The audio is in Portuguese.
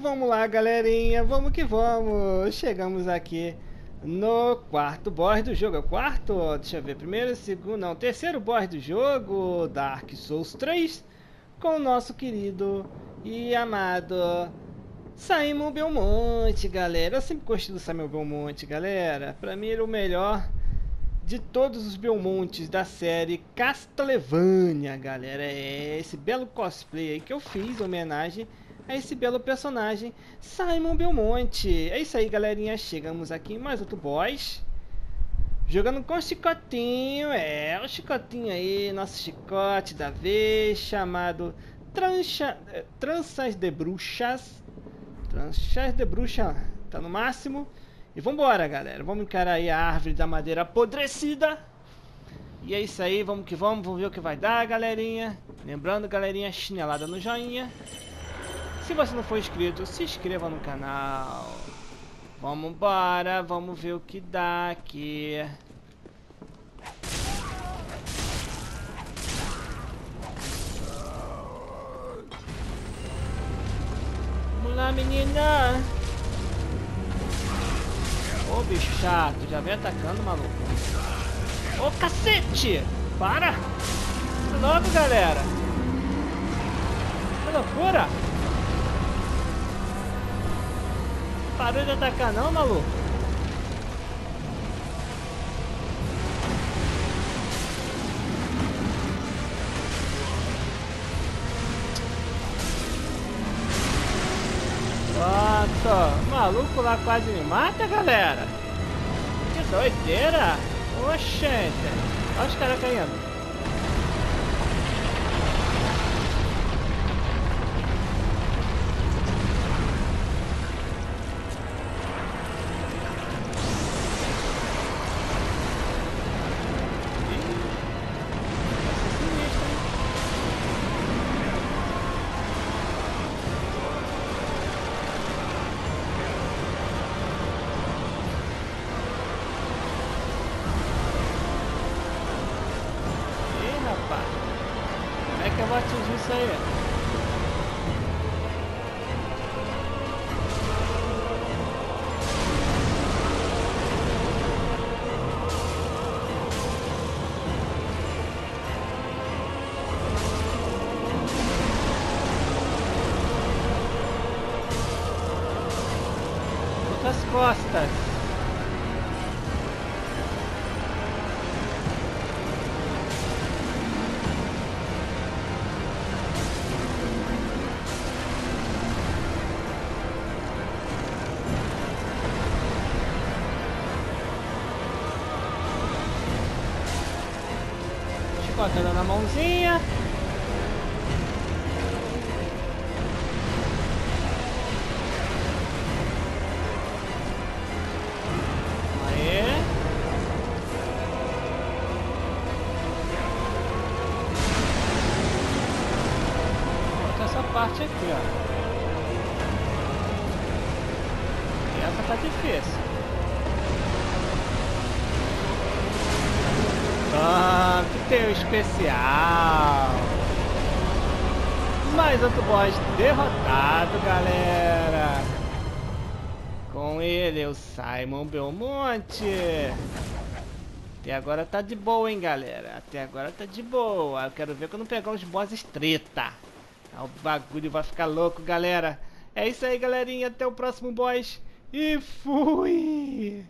vamos lá, galerinha, vamos que vamos. Chegamos aqui no quarto boss do jogo. É o quarto? Deixa eu ver. Primeiro, segundo, não. Terceiro boss do jogo, Dark Souls 3, com o nosso querido e amado Simon Belmonte, galera. Eu sempre gostei do Simon Belmonte, galera. Pra mim, ele é o melhor de todos os Belmontes da série Castlevania, galera. É esse belo cosplay aí que eu fiz, homenagem a esse belo personagem, Simon Belmonte. É isso aí, galerinha. Chegamos aqui em mais outro boss. Jogando com o chicotinho, é, o chicotinho aí, nosso chicote da vez, chamado Trancha, é, Tranças de Bruxas. Tranças de Bruxa, tá no máximo. E vambora, galera. Vamos encarar aí a árvore da madeira apodrecida. E é isso aí, vamos que vamos, vamos ver o que vai dar, galerinha. Lembrando, galerinha, chinelada no joinha. Se você não for inscrito, se inscreva no canal. Vamos embora, vamos ver o que dá aqui. Vamos lá, menina. Ô, bicho chato, já vem atacando, maluco. Ô, cacete! Para! Logo, galera! Que loucura! Parou de atacar não, maluco? Pronto. Maluco lá quase me mata, galera. Que doideira. Oxente. Olha os caras caindo. Vou atingir isso aí. Outras costas. Botando na mãozinha. Essa parte aqui, ó. Essa tá difícil. Ah, tem um especial. Mais outro boss derrotado, galera. Com ele, o Simon Belmonte. Até agora tá de boa, hein, galera. Até agora tá de boa. Eu quero ver quando pegar os bosses treta. O bagulho vai ficar louco, galera. É isso aí, galerinha. Até o próximo boss. E fui!